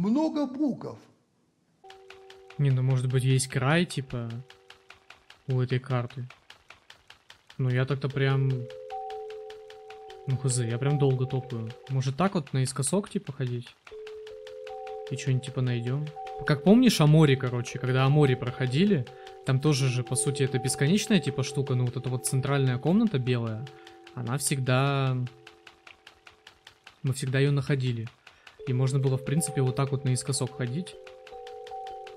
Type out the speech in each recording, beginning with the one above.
Много букв. Не, ну может быть есть край, типа, у этой карты. Ну я так-то прям... Ну хз, я прям долго топаю. Может так вот наискосок, типа, ходить? И что-нибудь типа найдем? Как помнишь Амори, короче, когда Амори проходили, там тоже же, по сути, это бесконечная типа штука, но вот эта вот центральная комната белая, она всегда... Мы всегда ее находили. И можно было, в принципе, вот так вот наискосок ходить.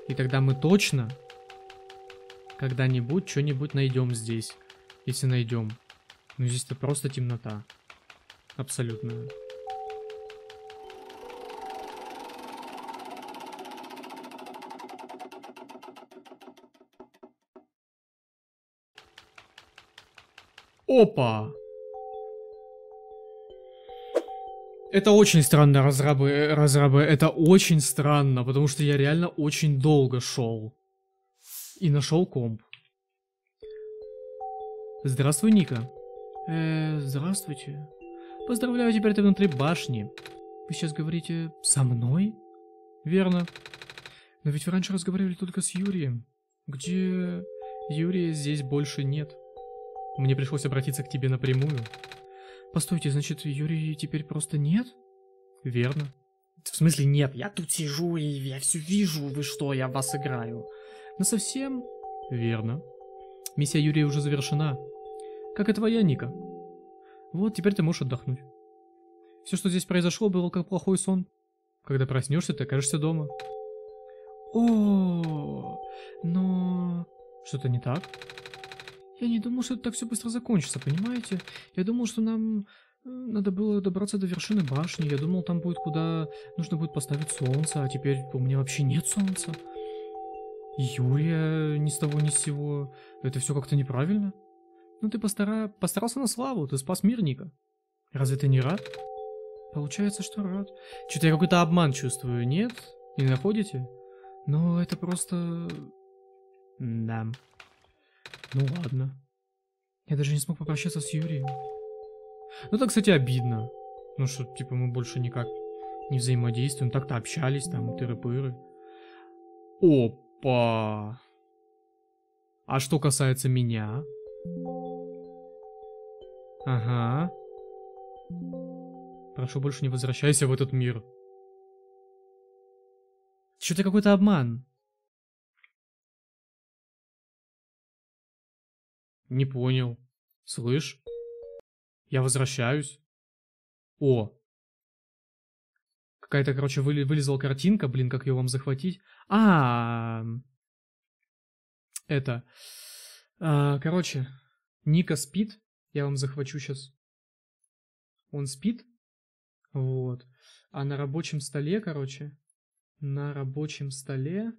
И тогда мы точно когда-нибудь что-нибудь найдем здесь. Если найдем. Ну здесь это просто темнота. Абсолютная. Опа! Это очень странно, разрабы, разрабы, это очень странно, потому что я реально очень долго шел. И нашел комп. Здравствуй, Ника. Э, здравствуйте. Поздравляю, теперь ты внутри башни. Вы сейчас говорите со мной? Верно. Но ведь вы раньше разговаривали только с Юрием. Где Юрия здесь больше нет. Мне пришлось обратиться к тебе напрямую. Постойте, значит, Юрий теперь просто нет? Верно. В смысле нет? Я тут сижу и я все вижу. Вы что, я вас играю? Но совсем... Верно. Миссия Юрия уже завершена. Как и твоя, Ника. Вот, теперь ты можешь отдохнуть. Все, что здесь произошло, было как плохой сон. Когда проснешься, ты окажешься дома. О, но... Что-то не так? Я не думал, что это так все быстро закончится, понимаете? Я думал, что нам э, надо было добраться до вершины башни. Я думал, там будет куда нужно будет поставить солнце, а теперь у меня вообще нет солнца. Юрия ни с того ни с сего. Это все как-то неправильно. Ну ты постара... постарался на славу, ты спас мир, Ника. Разве ты не рад? Получается, что рад. Что-то я какой-то обман чувствую, нет? Не находите? Но это просто... Да. Ну ладно. Я даже не смог попрощаться с Юрием. Ну это, кстати, обидно. Ну что, типа, мы больше никак не взаимодействуем. Так-то общались, там, тыры-пыры. Опа! А что касается меня? Ага. Прошу, больше не возвращайся в этот мир. Что-то какой-то обман. Не понял. Слышь? Я возвращаюсь. О. Какая-то, короче, вылезла картинка. Блин, как ее вам захватить? -а. Это. А, короче, Ника спит. Я вам захвачу сейчас. Он спит. Вот. А на рабочем столе, короче, на рабочем столе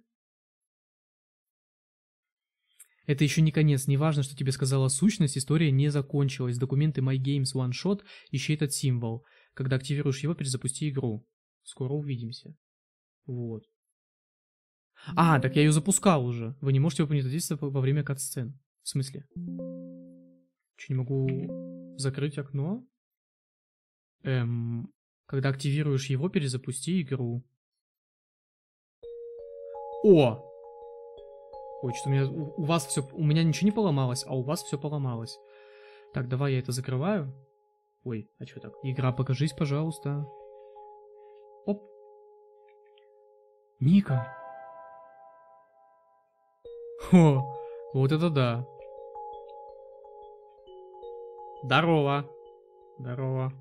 это еще не конец, не важно, что тебе сказала сущность, история не закончилась. Документы My Games One Shot, ищи этот символ. Когда активируешь его, перезапусти игру. Скоро увидимся. Вот. А, так я ее запускал уже. Вы не можете выполнить действие во время кат-сцен. В смысле? Че, не могу закрыть окно? Эм, когда активируешь его, перезапусти игру. О! Ой, что у меня... У, у вас все... У меня ничего не поломалось, а у вас все поломалось. Так, давай я это закрываю. Ой, а что так? Игра, покажись, пожалуйста. Оп. Ника. О, вот это да. Здорово. Здорово.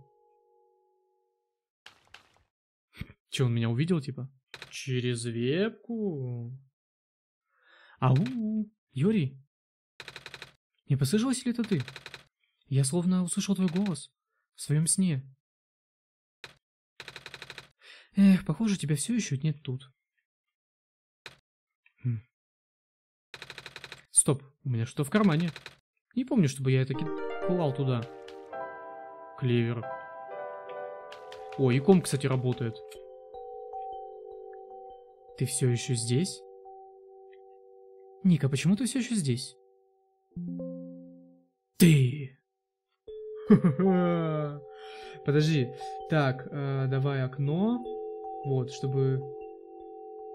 Че, он меня увидел, типа? Через вебку? Ау, Юрий. Не послышалось ли это ты? Я словно услышал твой голос в своем сне. Эх, похоже, тебя все еще нет тут. Хм. Стоп, у меня что в кармане? Не помню, чтобы я это клал туда. Клевер. О, и ком, кстати, работает. Ты все еще здесь? Ника, почему ты все еще здесь? Ты! Подожди. Так, э, давай окно. Вот, чтобы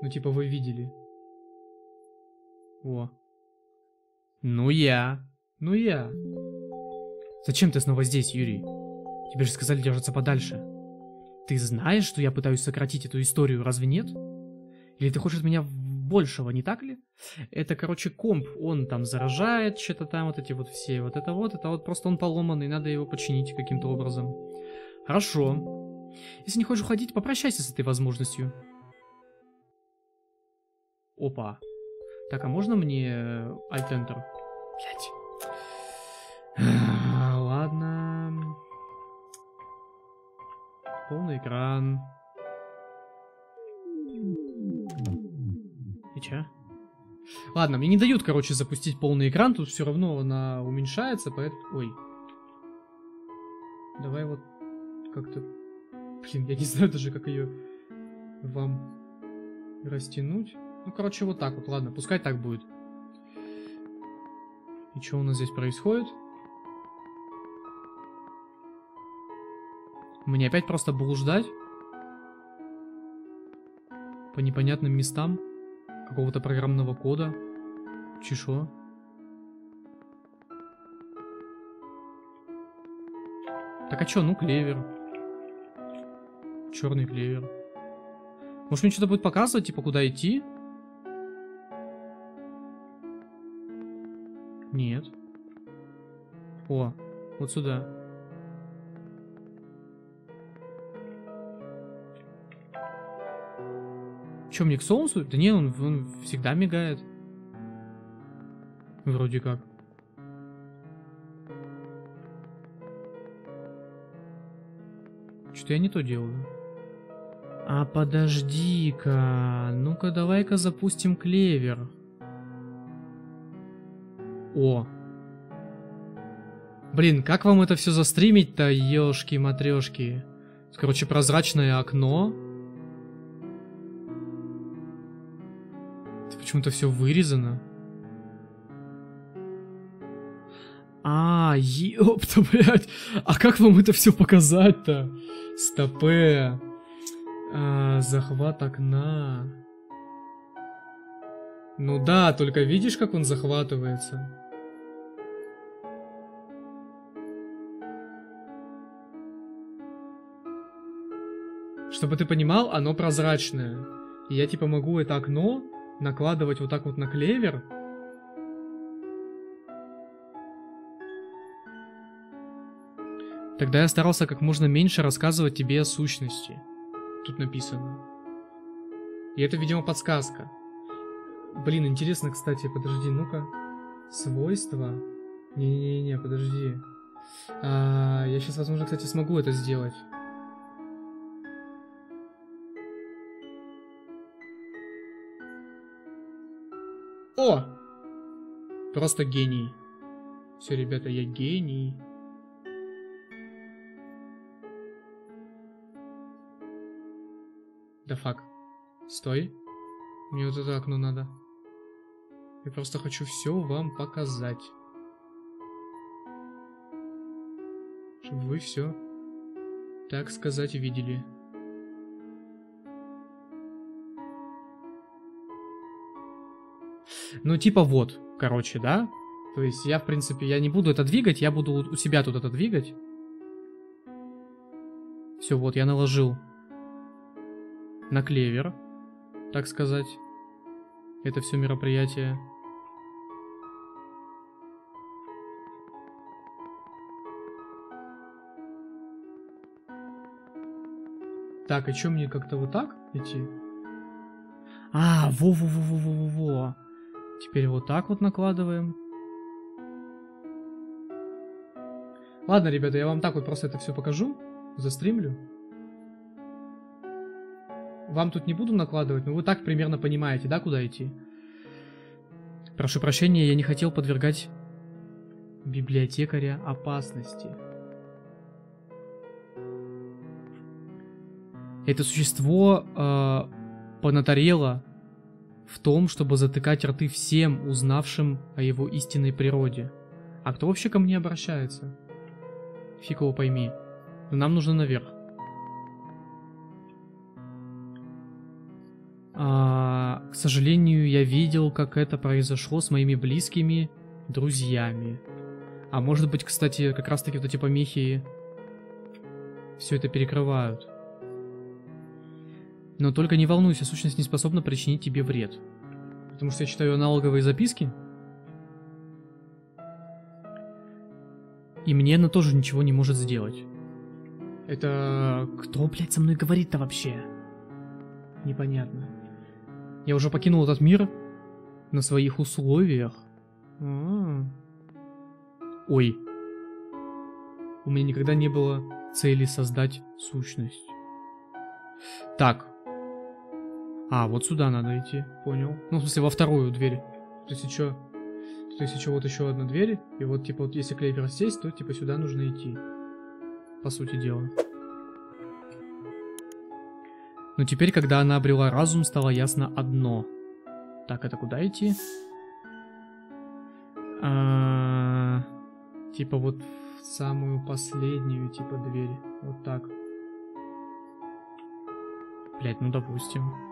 Ну, типа, вы видели. О. Ну я. Ну я. Зачем ты снова здесь, Юрий? Тебе же сказали держаться подальше. Ты знаешь, что я пытаюсь сократить эту историю, разве нет? Или ты хочешь меня большего, не так ли? Это, короче, комп, он там заражает, что-то там, вот эти вот все, вот это вот, это вот просто он поломанный, надо его починить каким-то образом. Хорошо. Если не хочешь уходить, попрощайся с этой возможностью. Опа. Так, а можно мне Alt-Enter? Блять. Ладно. Полный экран. И чё? Ладно, мне не дают, короче, запустить полный экран. Тут все равно она уменьшается, поэтому... Ой. Давай вот как-то... Блин, я не знаю даже, как ее вам растянуть. Ну, короче, вот так вот. Ладно, пускай так будет. И что у нас здесь происходит? Мне опять просто блуждать? По непонятным местам? Какого-то программного кода? Чешо? Так а чё, ну клевер. Черный клевер. Может мне что-то будет показывать, типа куда идти? Нет. О, вот сюда. Че, мне к солнцу? Да не, он, он всегда мигает. Вроде как. Что-то я не то делаю. А подожди-ка. Ну-ка, давай-ка запустим клевер. О. Блин, как вам это все застримить-то, ёшки-матрёшки? Короче, прозрачное окно. Почему-то все вырезано. А, ёпта, блядь. А как вам это все показать-то? Стопе. А, захват окна. Ну да, только видишь, как он захватывается? Чтобы ты понимал, оно прозрачное. И я типа могу это окно накладывать вот так вот на клевер. Тогда я старался как можно меньше рассказывать тебе о сущности. Тут написано. И это, видимо, подсказка. Блин, интересно, кстати, подожди, ну-ка. Свойства. Не-не-не, подожди. А, я сейчас, возможно, кстати, смогу это сделать. О! Просто гений. Все, ребята, я гений. Да фак. Стой. Мне вот это окно надо. Я просто хочу все вам показать. Чтобы вы все, так сказать, видели. Ну, типа вот, короче, да? То есть я, в принципе, я не буду это двигать, я буду у себя тут это двигать. Все, вот, я наложил на клевер, так сказать, это все мероприятие. Так, а что мне как-то вот так идти? А, во-во-во-во-во-во. Теперь вот так вот накладываем. Ладно, ребята, я вам так вот просто это все покажу. Застримлю. Вам тут не буду накладывать, но вы так примерно понимаете, да, куда идти? Прошу прощения, я не хотел подвергать библиотекаря опасности. Это существо э, понатарело в том, чтобы затыкать рты всем, узнавшим о его истинной природе. А кто вообще ко мне обращается? Фиг его пойми. Но нам нужно наверх. А, К сожалению, я видел, как это произошло с моими близкими друзьями. А может быть, кстати, как раз таки вот эти помехи все это перекрывают. Но только не волнуйся, сущность не способна причинить тебе вред. Потому что я читаю аналоговые записки. И мне она тоже ничего не может сделать. Это... Кто, блядь, со мной говорит-то вообще? Непонятно. Я уже покинул этот мир на своих условиях. А -а -а. Ой. У меня никогда не было цели создать сущность. Так. А, вот сюда надо идти, понял. Ну, в смысле, во вторую дверь. То есть еще... То есть еще вот еще одна дверь. И вот, типа, вот если клейвер здесь, то, типа, сюда нужно идти. По сути дела. Но теперь, когда она обрела разум, стало ясно одно. Так, это куда идти? -а, типа вот в самую последнюю, типа, дверь. Вот так. Блять, ну допустим.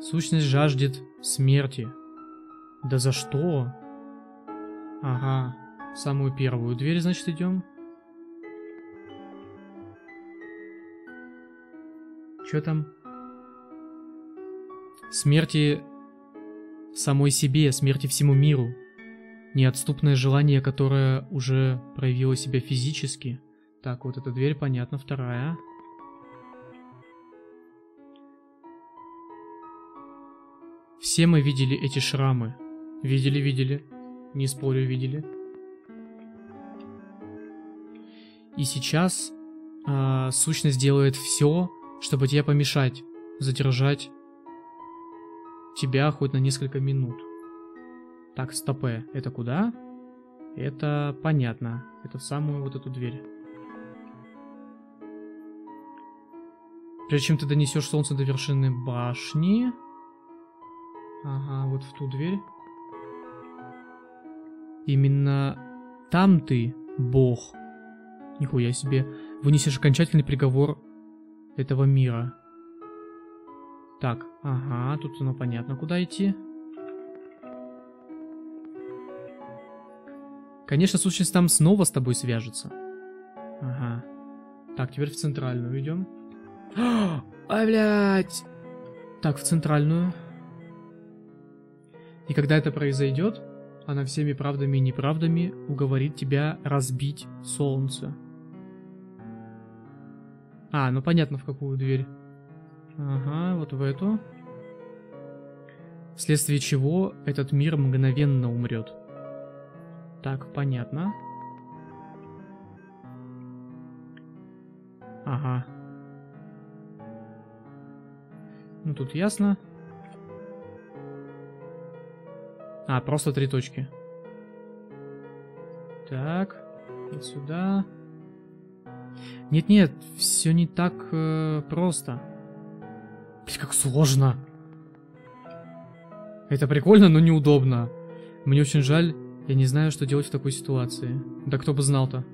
Сущность жаждет смерти. Да за что? Ага, в самую первую дверь, значит, идем. Что там? Смерти самой себе, смерти всему миру. Неотступное желание, которое уже проявило себя физически. Так, вот эта дверь, понятно, вторая. Все мы видели эти шрамы. Видели, видели. Не спорю, видели. И сейчас э, сущность делает все, чтобы тебе помешать, задержать тебя хоть на несколько минут. Так, стопе. Это куда? Это понятно. Это в самую вот эту дверь. Прежде чем ты донесешь солнце до вершины башни... Ага, вот в ту дверь. Именно там ты, бог. Нихуя себе. Вынесешь окончательный приговор этого мира. Так, ага, тут оно понятно, куда идти. Конечно, сущность там снова с тобой свяжется. Ага. Так, теперь в центральную идем. Ай, блядь! Так, в центральную. И когда это произойдет, она всеми правдами и неправдами уговорит тебя разбить солнце. А, ну понятно, в какую дверь. Ага, вот в эту. Вследствие чего этот мир мгновенно умрет. Так, понятно. Ага. Ну, тут ясно. А, просто три точки. Так, вот сюда. Нет-нет, все не так э, просто. Блин, как сложно. Это прикольно, но неудобно. Мне очень жаль, я не знаю, что делать в такой ситуации. Да кто бы знал-то?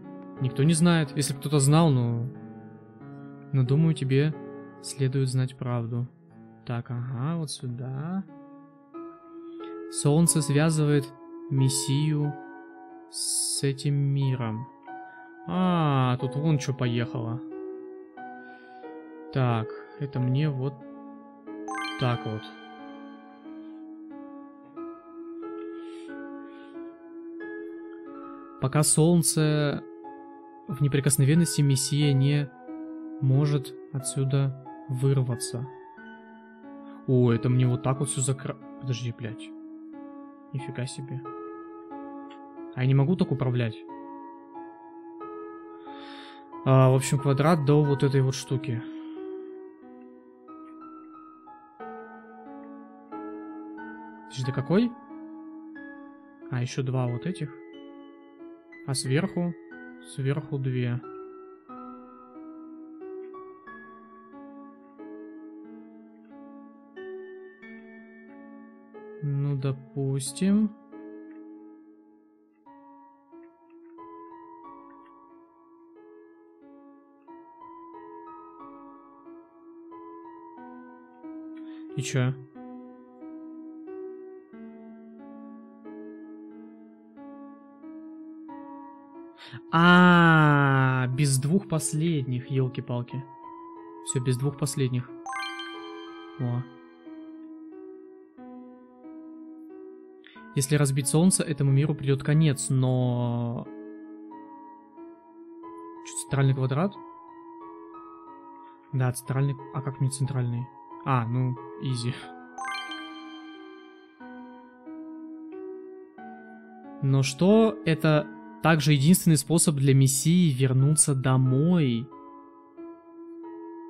Никто не знает. Если кто-то знал, ну... Но думаю, тебе следует знать правду. Так, ага, вот сюда. Солнце связывает Мессию с этим миром. А, тут вон что поехало. Так, это мне вот так вот. Пока солнце в неприкосновенности Мессия не может отсюда вырваться. О, это мне вот так вот все закро... Подожди, блядь. Нифига себе. А я не могу так управлять? А, в общем, квадрат до вот этой вот штуки. Подожди, какой? А, еще два вот этих. А сверху? Сверху две. допустим. И чё? А, -а, -а без двух последних, елки-палки. Все, без двух последних. О. Если разбить солнце, этому миру придет конец, но... Что, центральный квадрат? Да, центральный... А как мне центральный? А, ну, изи. Но что это также единственный способ для Мессии вернуться домой?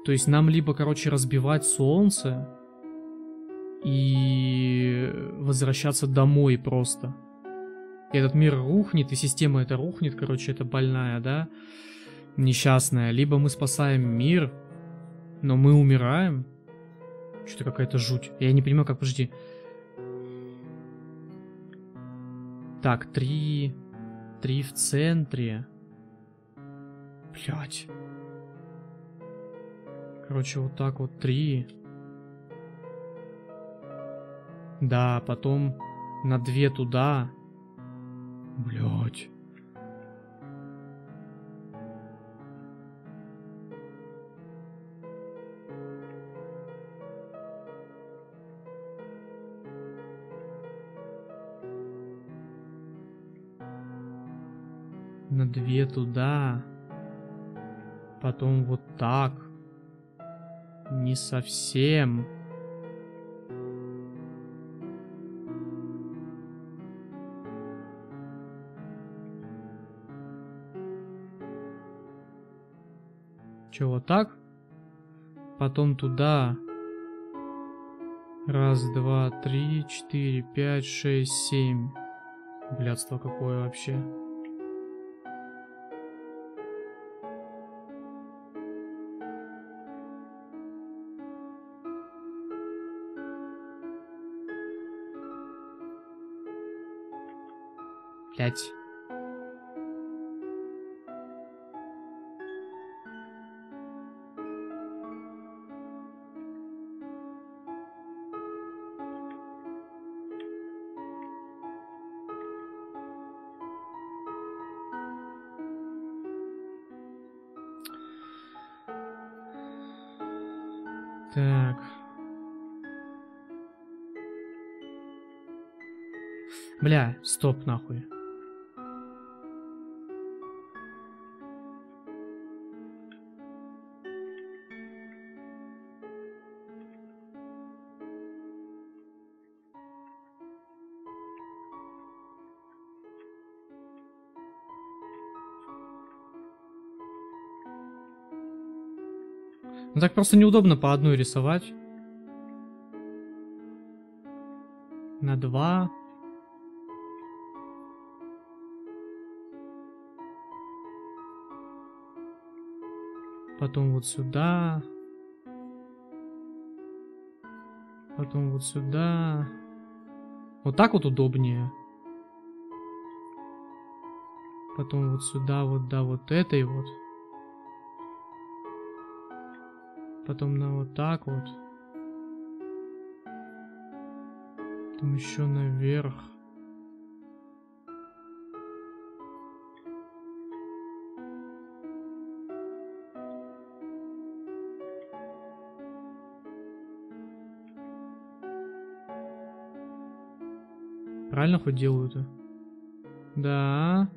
То есть нам либо, короче, разбивать солнце и возвращаться домой просто. И этот мир рухнет, и система эта рухнет, короче, это больная, да? Несчастная. Либо мы спасаем мир, но мы умираем. Что-то какая-то жуть. Я не понимаю, как, подожди. Так, три... Три в центре. Блять. Короче, вот так вот три. Да, потом на две туда. Блять. На две туда. Потом вот так. Не совсем. Че, вот так? Потом туда. Раз, два, три, четыре, пять, шесть, семь. Блядство какое вообще. Блять. Бля, стоп нахуй. Ну так просто неудобно по одной рисовать. На два. Потом вот сюда. Потом вот сюда. Вот так вот удобнее. Потом вот сюда, вот, да, вот этой вот. Потом на вот так вот. Потом еще наверх. Правильно хоть делаю-то? Да.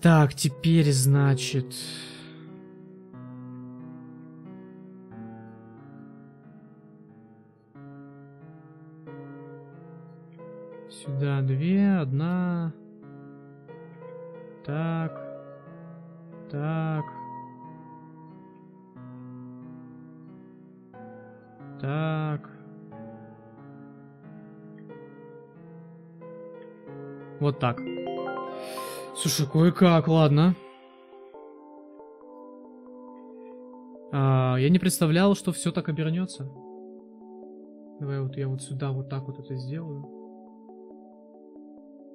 Так, теперь, значит... Вот так. Слушай, кое-как, ладно. А, я не представлял, что все так обернется. Давай вот я вот сюда вот так вот это сделаю.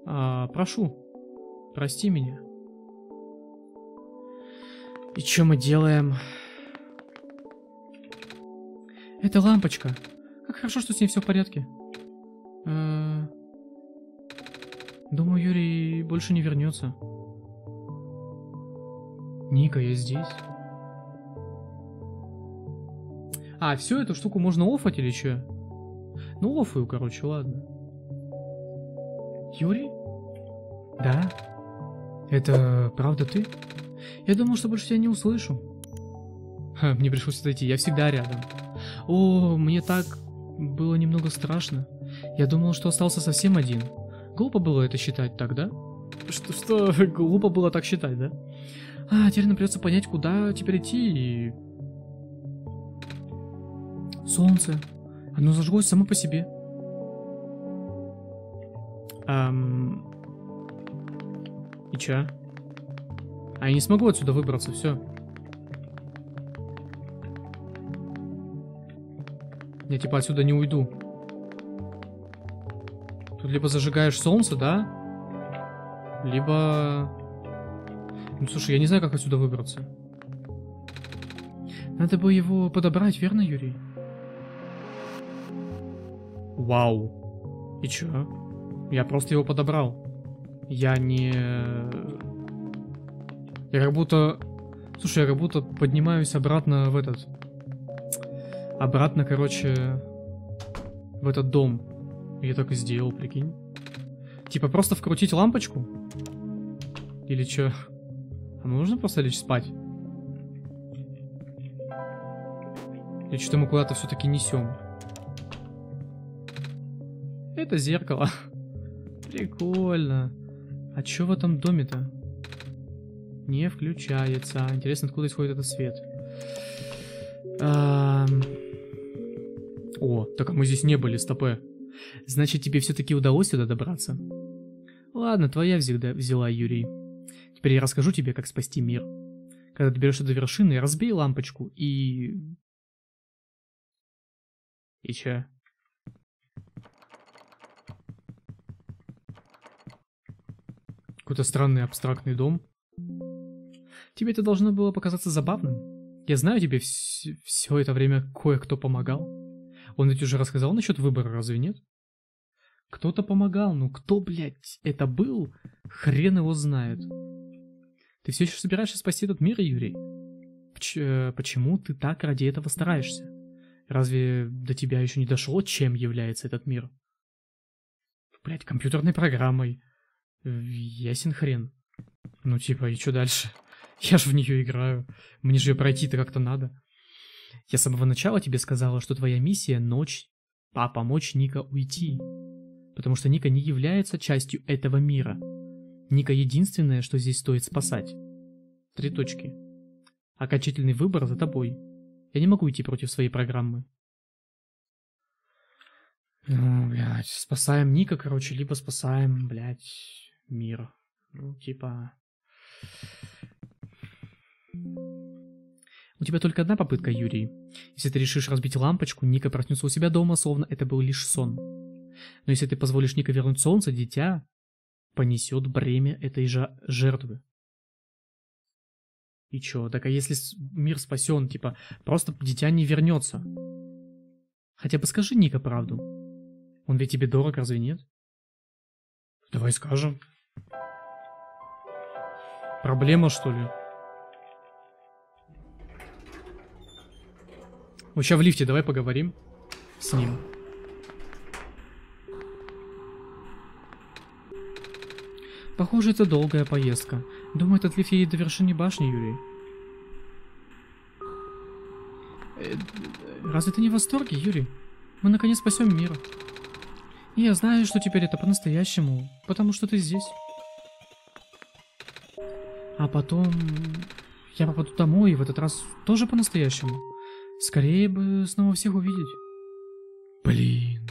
А, прошу, прости меня. И что мы делаем? Это лампочка. Как хорошо, что с ней все в порядке. А, Думаю, Юрий больше не вернется. Ника, я здесь. А, все, эту штуку можно офать или что? Ну, офаю, короче, ладно. Юрий? Да? Это правда ты? Я думал, что больше тебя не услышу. Ха, мне пришлось отойти, я всегда рядом. О, мне так было немного страшно. Я думал, что остался совсем один. Глупо было это считать тогда? Что, что глупо было так считать, да? А, теперь нам придется понять, куда теперь идти и... Солнце. Оно зажглось само по себе. Эм... И чё? А я не смогу отсюда выбраться, все. Я типа отсюда не уйду. Тут либо зажигаешь солнце, да? Либо... Ну, слушай, я не знаю, как отсюда выбраться. Надо бы его подобрать, верно, Юрий? Вау. И чё? Я просто его подобрал. Я не... Я как будто... Слушай, я как будто поднимаюсь обратно в этот... Обратно, короче, в этот дом. Я так и сделал, прикинь. Типа просто вкрутить лампочку? Или чё? А нужно просто лечь спать? Или что мы куда-то все-таки несем? Это зеркало. Прикольно. А чё в этом доме-то? Не включается. Интересно, откуда исходит этот свет. О, так а мы здесь не были, стопе. Значит, тебе все-таки удалось сюда добраться? Ладно, твоя взяла, взяла, Юрий. Теперь я расскажу тебе, как спасти мир. Когда доберешься до вершины, разбей лампочку и... И че? Какой-то странный абстрактный дом. Тебе это должно было показаться забавным. Я знаю, тебе вс все это время кое-кто помогал. Он ведь уже рассказал насчет выбора, разве нет? Кто-то помогал, ну кто, блядь, это был? Хрен его знает. Ты все еще собираешься спасти этот мир, Юрий? Поч э, почему ты так ради этого стараешься? Разве до тебя еще не дошло, чем является этот мир? Блять, компьютерной программой. Ясен хрен. Ну типа, и что дальше? Я же в нее играю. Мне же ее пройти-то как-то надо. Я с самого начала тебе сказала, что твоя миссия — ночь, а помочь Ника уйти. Потому что Ника не является частью этого мира. Ника единственное, что здесь стоит спасать. Три точки. Окончательный выбор за тобой. Я не могу идти против своей программы. Ну, блядь, спасаем Ника, короче, либо спасаем, блядь, мир. Ну, типа... У тебя только одна попытка, Юрий. Если ты решишь разбить лампочку, Ника проснется у себя дома, словно это был лишь сон. Но если ты позволишь Ника вернуть солнце, дитя понесет бремя этой же жертвы. И чё, так а если мир спасен, типа, просто дитя не вернется? Хотя бы скажи Ника правду. Он ведь тебе дорог, разве нет? Давай скажем. Проблема, что ли? Сейчас в лифте, давай поговорим с ним. Похоже, это долгая поездка. Думаю, этот лифт едет до вершины башни, Юрий. Э, разве ты не в восторге, Юрий? Мы наконец спасем мир. И я знаю, что теперь это по-настоящему, потому что ты здесь. А потом... Я попаду домой, и в этот раз тоже по-настоящему. Скорее бы снова всех увидеть. Блин.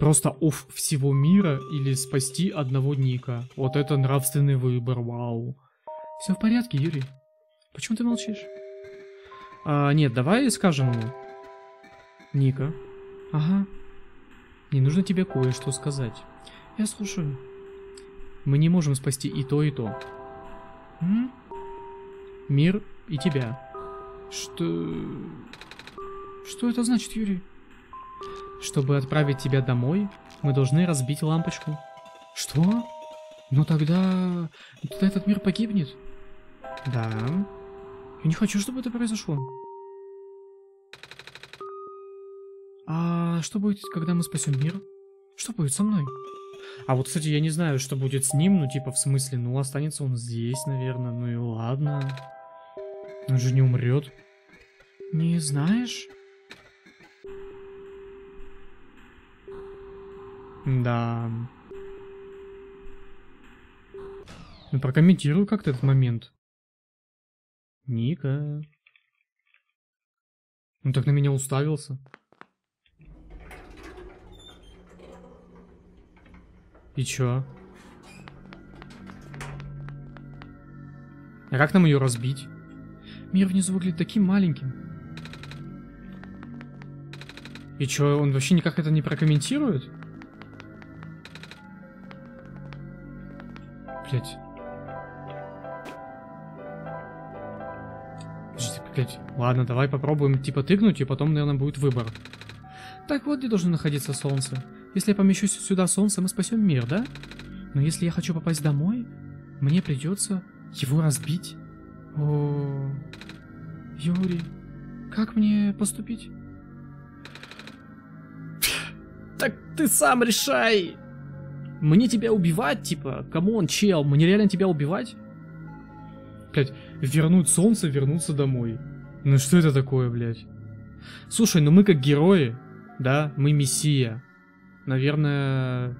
Просто оф всего мира или спасти одного Ника. Вот это нравственный выбор, вау. Все в порядке, Юрий. Почему ты молчишь? А, нет, давай скажем ему. Ника. Ага. Мне нужно тебе кое-что сказать. Я слушаю. Мы не можем спасти и то, и то. М? Мир и тебя. Что... Что это значит, Юрий? Чтобы отправить тебя домой, мы должны разбить лампочку. Что? Ну тогда... Тогда этот мир погибнет? Да. Я не хочу, чтобы это произошло. А что будет, когда мы спасем мир? Что будет со мной? А вот, кстати, я не знаю, что будет с ним, ну, типа, в смысле, ну, останется он здесь, наверное, ну и ладно. Он же не умрет. Не знаешь? Да. Ну, прокомментирую как-то этот момент. Ника. Он так на меня уставился. И чё? А как нам ее разбить? Мир внизу выглядит таким маленьким. И чё, он вообще никак это не прокомментирует? Блять. Блять. Ладно, давай попробуем типа тыкнуть, и потом, наверное, будет выбор. Так вот, где должно находиться солнце. Если я помещусь сюда солнце, мы спасем мир, да? Но если я хочу попасть домой, мне придется его разбить. О, Юрий, как мне поступить? Так ты сам решай! Мне тебя убивать, типа, кому он чел, мне реально тебя убивать? Блять, вернуть солнце, вернуться домой. Ну что это такое, блядь? Слушай, ну мы как герои, да, мы мессия. Наверное...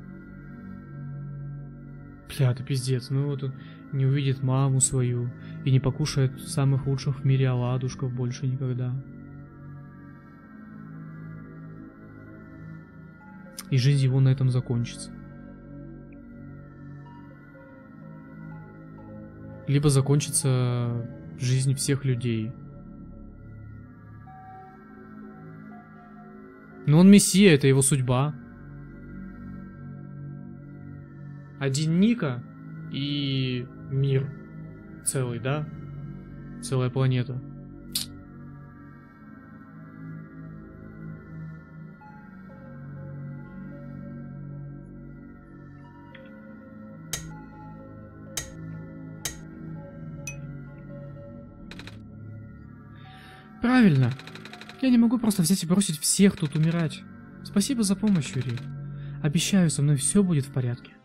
Бля, это пиздец. Ну вот он не увидит маму свою и не покушает самых лучших в мире оладушков больше никогда. И жизнь его на этом закончится. Либо закончится жизнь всех людей. Но он мессия, это его судьба. один Ника и мир целый, да? Целая планета. Правильно. Я не могу просто взять и бросить всех тут умирать. Спасибо за помощь, Юрий. Обещаю, со мной все будет в порядке.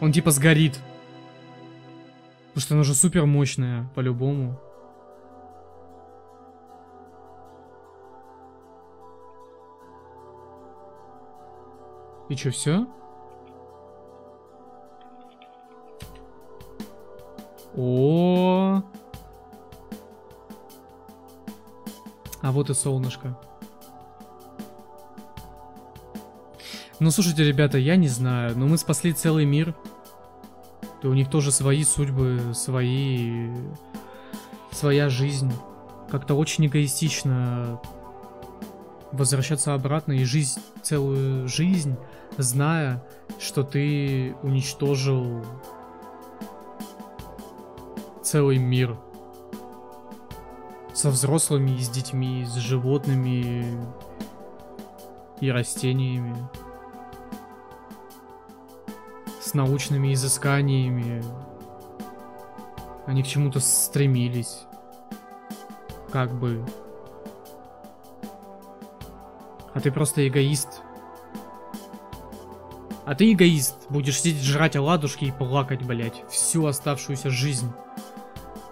Он типа сгорит. Потому что она же супер мощная, по-любому. И что, все? О. А вот и солнышко. Ну, слушайте, ребята, я не знаю, но мы спасли целый мир. У них тоже свои судьбы, свои... Своя жизнь. Как-то очень эгоистично возвращаться обратно и жизнь, целую жизнь, зная, что ты уничтожил целый мир. Со взрослыми, с детьми, с животными и растениями с научными изысканиями. Они к чему-то стремились. Как бы. А ты просто эгоист. А ты эгоист. Будешь сидеть жрать оладушки и плакать, блять, всю оставшуюся жизнь.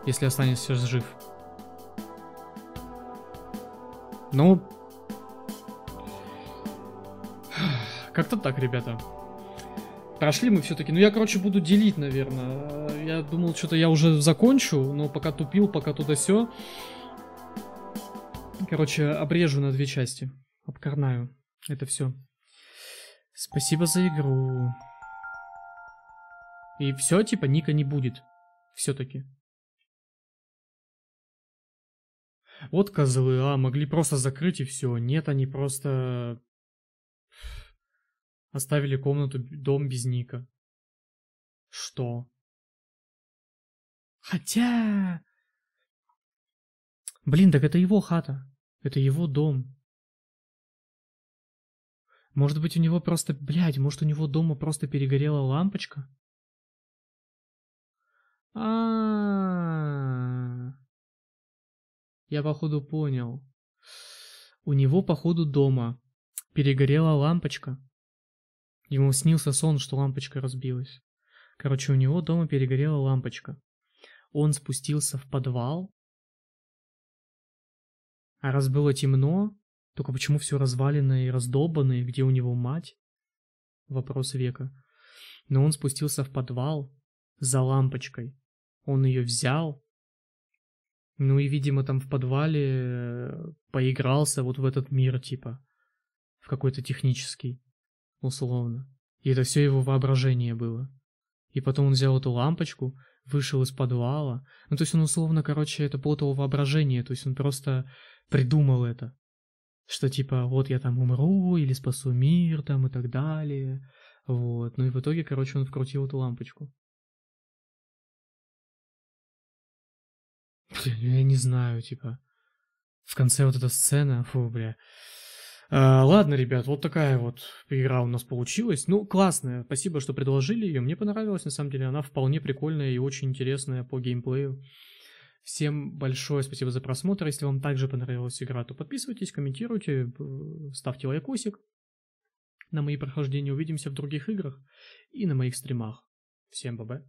Если останешься жив. Ну... Как-то так, ребята. Прошли мы все-таки. Ну, я, короче, буду делить, наверное. Я думал, что-то я уже закончу, но пока тупил, пока туда все. Короче, обрежу на две части. Обкорнаю. Это все. Спасибо за игру. И все, типа, Ника не будет. Все-таки. Вот козлы, а, могли просто закрыть и все. Нет, они просто Оставили комнату, дом без Ника. Что? Хотя... Блин, так это его хата. Это его дом. Может быть, у него просто, блядь, может, у него дома просто перегорела лампочка? А, -а, -а. Я, походу, понял. У него, походу, дома перегорела лампочка. Ему снился сон, что лампочка разбилась. Короче, у него дома перегорела лампочка. Он спустился в подвал. А раз было темно, только почему все развалено и раздолбано, и где у него мать? Вопрос века. Но он спустился в подвал за лампочкой. Он ее взял. Ну и, видимо, там в подвале э, поигрался вот в этот мир, типа. В какой-то технический, условно. И это все его воображение было. И потом он взял эту лампочку, вышел из подвала. Ну, то есть он условно, короче, это плод его воображения. То есть он просто придумал это. Что типа, вот я там умру, или спасу мир, там, и так далее. Вот. Ну и в итоге, короче, он вкрутил эту лампочку. Я не знаю, типа. В конце вот эта сцена, фу, бля. А, ладно, ребят, вот такая вот игра у нас получилась. Ну, классная. Спасибо, что предложили ее. Мне понравилась, на самом деле. Она вполне прикольная и очень интересная по геймплею. Всем большое спасибо за просмотр. Если вам также понравилась игра, то подписывайтесь, комментируйте, ставьте лайкосик на мои прохождения. Увидимся в других играх и на моих стримах. Всем бабай.